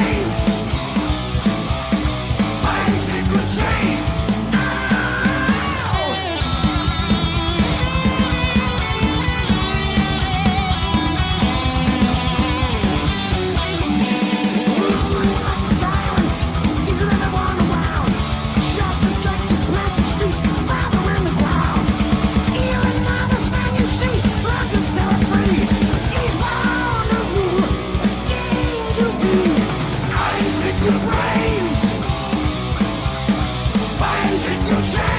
minds. your brains. Basic your chest